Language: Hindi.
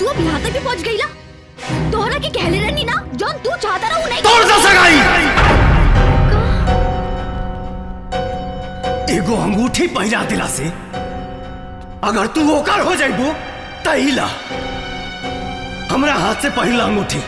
तू अब यहाँ तक भी पहुँच गई ना? तोहरा के कहले रहनी ना? जौन तू चाहता ना वो नहीं? तोड़ दो सगाई। एगो अंगूठी पहिरा दिला से। अगर तू ओकर हो जाइबू तहिला। हमरा हाथ से पहिला अंगूठी।